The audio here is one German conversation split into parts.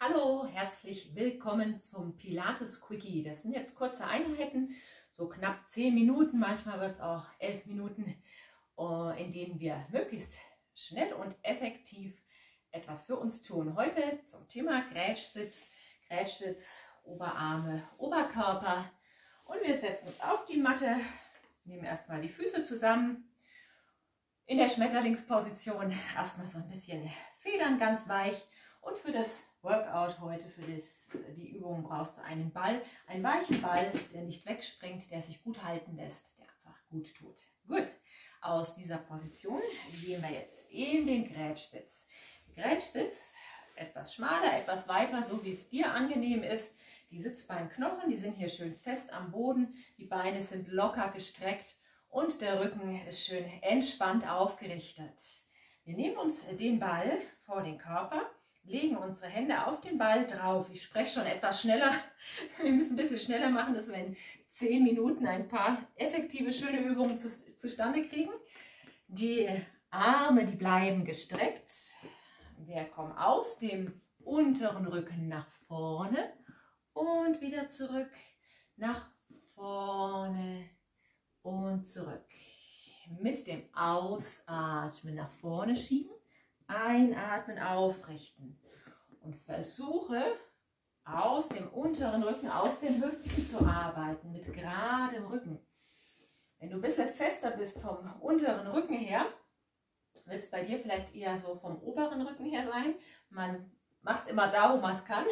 Hallo, herzlich willkommen zum Pilates Quickie. Das sind jetzt kurze Einheiten, so knapp 10 Minuten, manchmal wird es auch 11 Minuten, äh, in denen wir möglichst schnell und effektiv etwas für uns tun. Heute zum Thema Grätschsitz, Grätschsitz, Oberarme, Oberkörper. Und wir setzen uns auf die Matte, nehmen erstmal die Füße zusammen. In der Schmetterlingsposition erstmal so ein bisschen Federn ganz weich. Und für das Workout heute, für das, die Übung brauchst du einen Ball, einen weichen Ball, der nicht wegspringt, der sich gut halten lässt, der einfach gut tut. Gut, aus dieser Position gehen wir jetzt in den Grätschsitz. Grätschsitz, etwas schmaler, etwas weiter, so wie es dir angenehm ist. Die Sitzbeinknochen, die sind hier schön fest am Boden, die Beine sind locker gestreckt und der Rücken ist schön entspannt aufgerichtet. Wir nehmen uns den Ball vor den Körper legen unsere Hände auf den Ball drauf. Ich spreche schon etwas schneller. Wir müssen ein bisschen schneller machen, dass wir in 10 Minuten ein paar effektive, schöne Übungen zu, zustande kriegen. Die Arme, die bleiben gestreckt. Wir kommen aus dem unteren Rücken nach vorne und wieder zurück nach vorne und zurück. Mit dem Ausatmen nach vorne schieben Einatmen, aufrichten. Und versuche aus dem unteren Rücken, aus den Hüften zu arbeiten, mit geradem Rücken. Wenn du ein bisschen fester bist vom unteren Rücken her, wird es bei dir vielleicht eher so vom oberen Rücken her sein. Man macht es immer da, wo man es kann.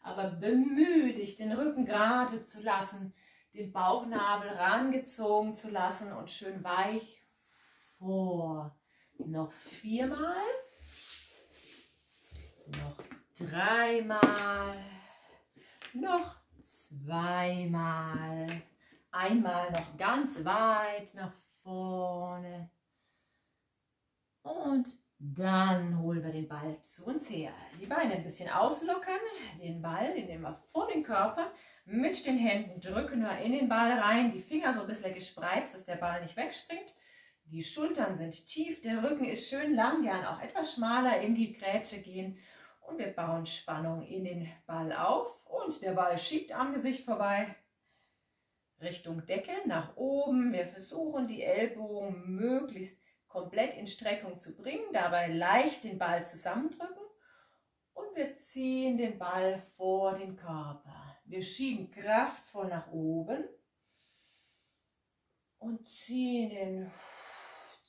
Aber bemühe dich, den Rücken gerade zu lassen, den Bauchnabel rangezogen zu lassen und schön weich vor. Noch viermal. Noch dreimal. Noch zweimal. Einmal noch ganz weit nach vorne. Und dann holen wir den Ball zu uns her. Die Beine ein bisschen auslockern. Den Ball, den nehmen wir vor den Körper. Mit den Händen drücken wir in den Ball rein. Die Finger so ein bisschen gespreizt, dass der Ball nicht wegspringt. Die Schultern sind tief, der Rücken ist schön lang, gern auch etwas schmaler in die Grätsche gehen. Und wir bauen Spannung in den Ball auf und der Ball schiebt am Gesicht vorbei. Richtung Decke, nach oben. Wir versuchen die Ellbogen möglichst komplett in Streckung zu bringen, dabei leicht den Ball zusammendrücken und wir ziehen den Ball vor den Körper. Wir schieben kraftvoll nach oben und ziehen den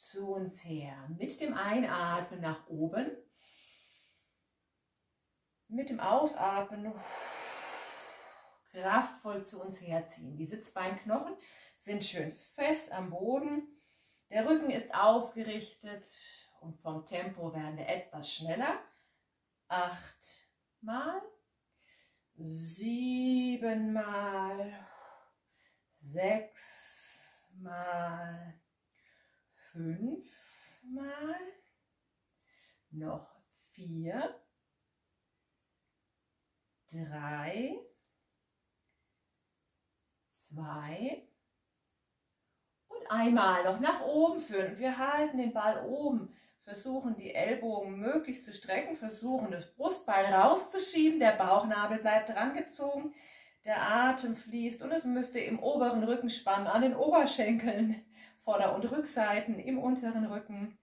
zu uns her. Mit dem Einatmen nach oben. Mit dem Ausatmen kraftvoll zu uns herziehen. Die Sitzbeinknochen sind schön fest am Boden. Der Rücken ist aufgerichtet und vom Tempo werden wir etwas schneller. Acht Mal, sieben Mal, sechs Mal, fünfmal, noch vier, drei, zwei und einmal noch nach oben führen. Wir halten den Ball oben, versuchen die Ellbogen möglichst zu strecken, versuchen das Brustbein rauszuschieben, der Bauchnabel bleibt drangezogen, der Atem fließt und es müsste im oberen Rückenspann an den Oberschenkeln Vorder- und Rückseiten im unteren Rücken.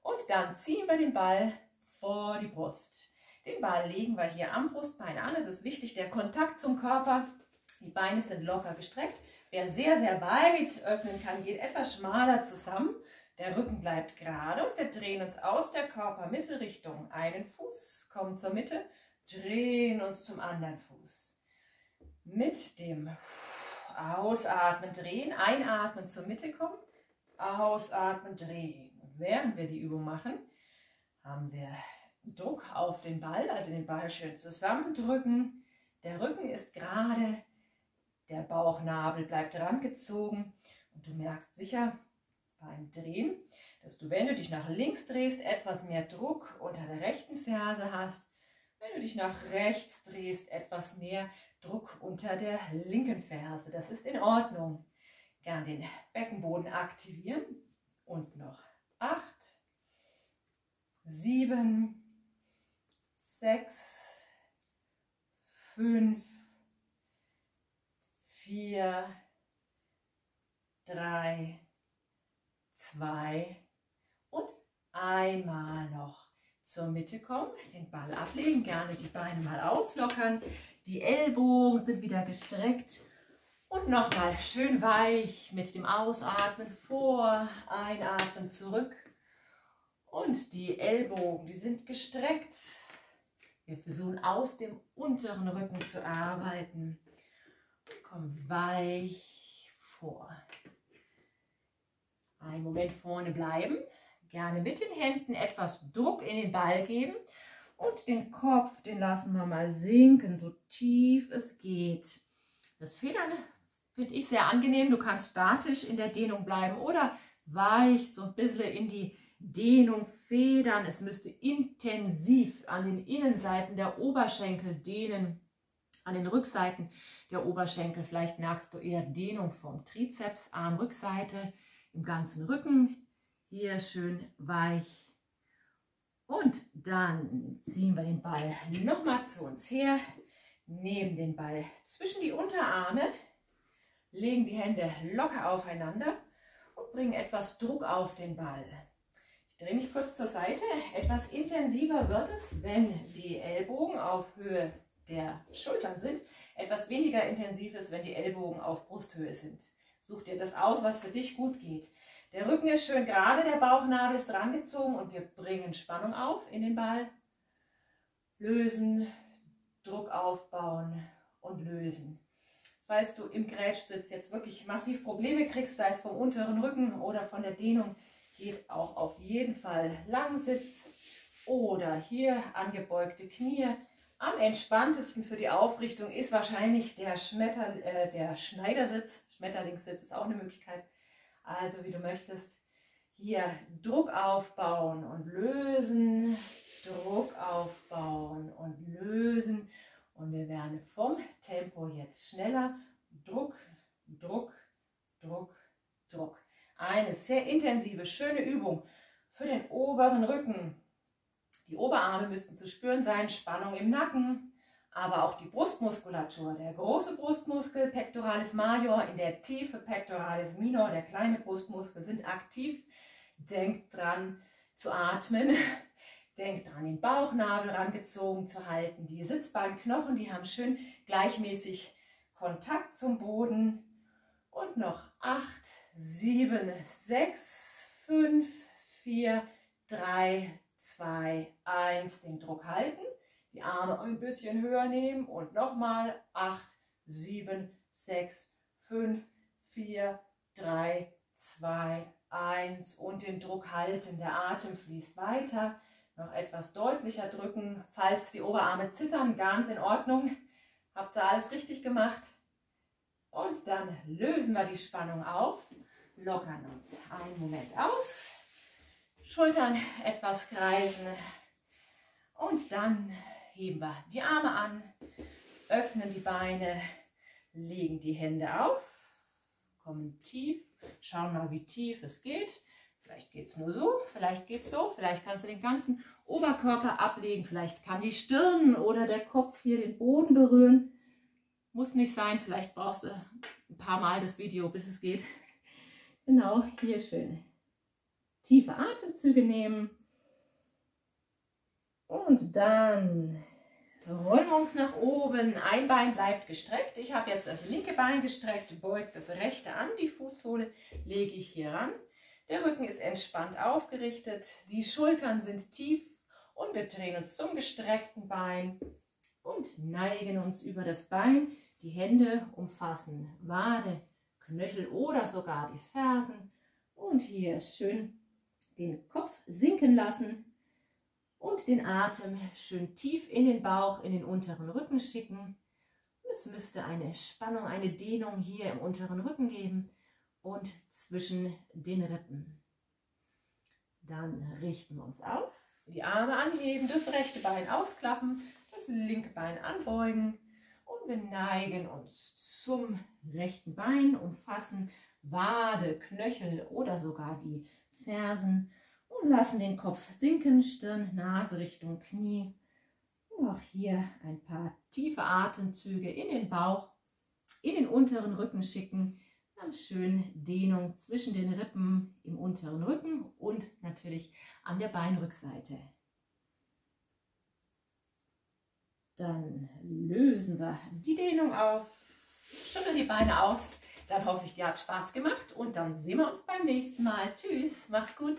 Und dann ziehen wir den Ball vor die Brust. Den Ball legen wir hier am Brustbein an. Es ist wichtig, der Kontakt zum Körper. Die Beine sind locker gestreckt. Wer sehr, sehr weit öffnen kann, geht etwas schmaler zusammen. Der Rücken bleibt gerade und wir drehen uns aus der Körpermitte Richtung einen Fuß, kommen zur Mitte, drehen uns zum anderen Fuß. Mit dem Ausatmen drehen, einatmen zur Mitte kommen, Ausatmen, drehen. Und während wir die Übung machen, haben wir Druck auf den Ball, also den Ball schön zusammendrücken. Der Rücken ist gerade, der Bauchnabel bleibt rangezogen und du merkst sicher beim Drehen, dass du, wenn du dich nach links drehst, etwas mehr Druck unter der rechten Ferse hast. Wenn du dich nach rechts drehst, etwas mehr Druck unter der linken Ferse. Das ist in Ordnung gern den Beckenboden aktivieren. Und noch acht, sieben, sechs, fünf, vier, drei, zwei und einmal noch zur Mitte kommen, den Ball ablegen, gerne die Beine mal auslockern, die Ellbogen sind wieder gestreckt und nochmal schön weich mit dem Ausatmen vor, einatmen zurück und die Ellbogen, die sind gestreckt. Wir versuchen aus dem unteren Rücken zu arbeiten. Komm weich vor. Einen Moment vorne bleiben. Gerne mit den Händen etwas Druck in den Ball geben. Und den Kopf, den lassen wir mal sinken, so tief es geht. Das Federn finde ich sehr angenehm. Du kannst statisch in der Dehnung bleiben oder weich so ein bisschen in die Dehnung federn. Es müsste intensiv an den Innenseiten der Oberschenkel dehnen, an den Rückseiten der Oberschenkel. Vielleicht merkst du eher Dehnung vom Trizeps, Armrückseite, im ganzen Rücken. Hier schön weich. Und dann ziehen wir den Ball nochmal zu uns her, nehmen den Ball zwischen die Unterarme, legen die Hände locker aufeinander und bringen etwas Druck auf den Ball drehe mich kurz zur Seite. Etwas intensiver wird es, wenn die Ellbogen auf Höhe der Schultern sind. Etwas weniger intensiv ist, wenn die Ellbogen auf Brusthöhe sind. Such dir das aus, was für dich gut geht. Der Rücken ist schön gerade, der Bauchnabel ist rangezogen und wir bringen Spannung auf in den Ball. Lösen, Druck aufbauen und lösen. Falls du im Grätschsitz jetzt wirklich massiv Probleme kriegst, sei es vom unteren Rücken oder von der Dehnung, geht auch auf jeden Fall Langsitz oder hier angebeugte Knie. Am entspanntesten für die Aufrichtung ist wahrscheinlich der, Schmetter, äh, der Schneidersitz. Schmetterlingssitz ist auch eine Möglichkeit. Also wie du möchtest. Hier Druck aufbauen und lösen. Druck aufbauen und lösen. Und wir werden vom Tempo jetzt schneller. Druck, Druck, Druck, Druck. Eine sehr intensive, schöne Übung für den oberen Rücken. Die Oberarme müssten zu spüren sein, Spannung im Nacken, aber auch die Brustmuskulatur. Der große Brustmuskel, Pectoralis major, in der Tiefe Pectoralis minor, der kleine Brustmuskel sind aktiv. Denkt dran zu atmen. Denkt dran, den Bauchnabel rangezogen zu halten. Die Sitzbeinknochen, die haben schön gleichmäßig Kontakt zum Boden. Und noch acht, sieben, sechs, fünf, vier, drei, zwei, eins. Den Druck halten, die Arme ein bisschen höher nehmen und nochmal acht, sieben, sechs, fünf, vier, drei, zwei, eins und den Druck halten. Der Atem fließt weiter. Noch etwas deutlicher drücken, falls die Oberarme zittern, ganz in Ordnung. Habt ihr alles richtig gemacht? Und dann lösen wir die Spannung auf lockern uns einen Moment aus, Schultern etwas kreisen und dann heben wir die Arme an, öffnen die Beine, legen die Hände auf, kommen tief, schauen mal, wie tief es geht. Vielleicht geht es nur so, vielleicht geht es so, vielleicht kannst du den ganzen Oberkörper ablegen, vielleicht kann die Stirn oder der Kopf hier den Boden berühren. Muss nicht sein, vielleicht brauchst du ein paar Mal das Video, bis es geht. Genau, hier schön. Tiefe Atemzüge nehmen. Und dann rollen wir uns nach oben. Ein Bein bleibt gestreckt. Ich habe jetzt das linke Bein gestreckt, beugt das rechte an. Die Fußsohle lege ich hier ran. Der Rücken ist entspannt aufgerichtet. Die Schultern sind tief und wir drehen uns zum gestreckten Bein und neigen uns über das Bein. Die Hände umfassen Wade, Knöchel oder sogar die Fersen. Und hier schön den Kopf sinken lassen und den Atem schön tief in den Bauch, in den unteren Rücken schicken. Es müsste eine Spannung, eine Dehnung hier im unteren Rücken geben und zwischen den Rippen. Dann richten wir uns auf, die Arme anheben, das rechte Bein ausklappen, das linke Bein anbeugen und wir neigen uns zum rechten Bein und fassen Wade, Knöchel oder sogar die Fersen und lassen den Kopf sinken, Stirn, Nase Richtung Knie. Und auch hier ein paar tiefe Atemzüge in den Bauch, in den unteren Rücken schicken. Dann schön Dehnung zwischen den Rippen im unteren Rücken und natürlich an der Beinrückseite. Dann lösen wir die Dehnung auf, schütteln die Beine aus. Dann hoffe ich, dir hat Spaß gemacht und dann sehen wir uns beim nächsten Mal. Tschüss, mach's gut.